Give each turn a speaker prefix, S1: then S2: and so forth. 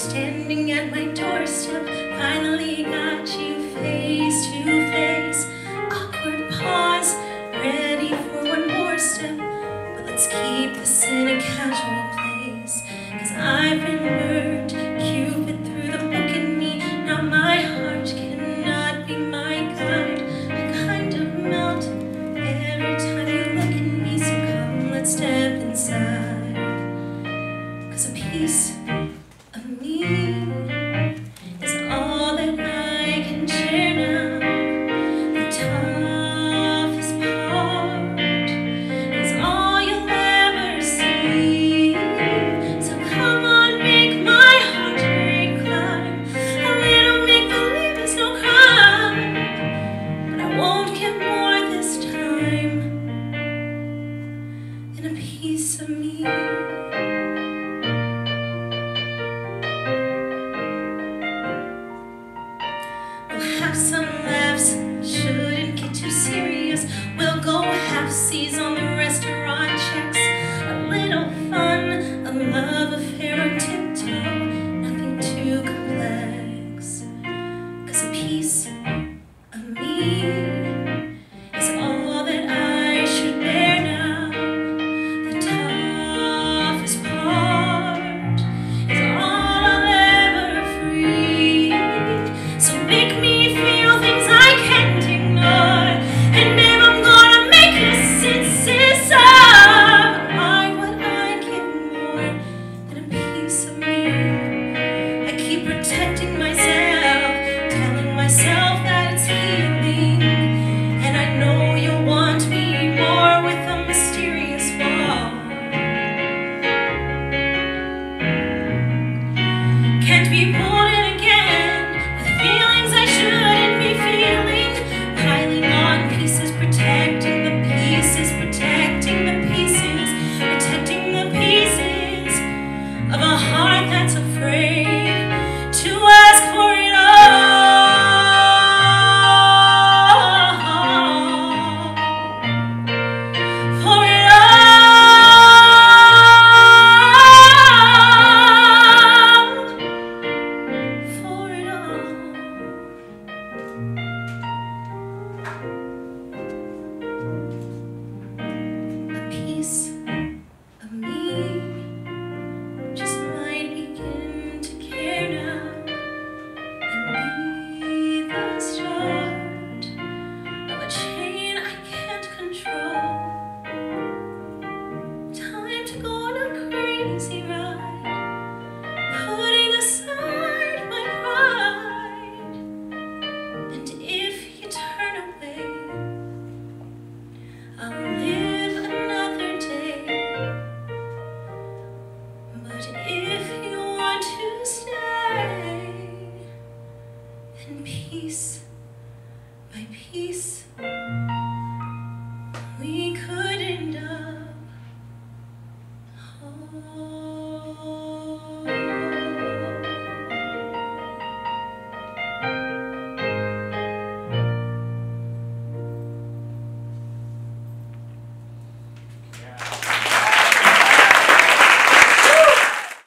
S1: Standing at my doorstep, finally got you face to face. Awkward pause, ready for one more step. But let's keep this in a casual place. Cause I've been burned, Cupid through the book in me. Now my heart cannot be my guide. I kind of melt every time you look at me. So come, let's step inside. Cause a piece We'll have some laughs, shouldn't get too serious. We'll go half seas on the restaurant checks. A little fun, a love affair on tiptoe, nothing too complex. Cause a piece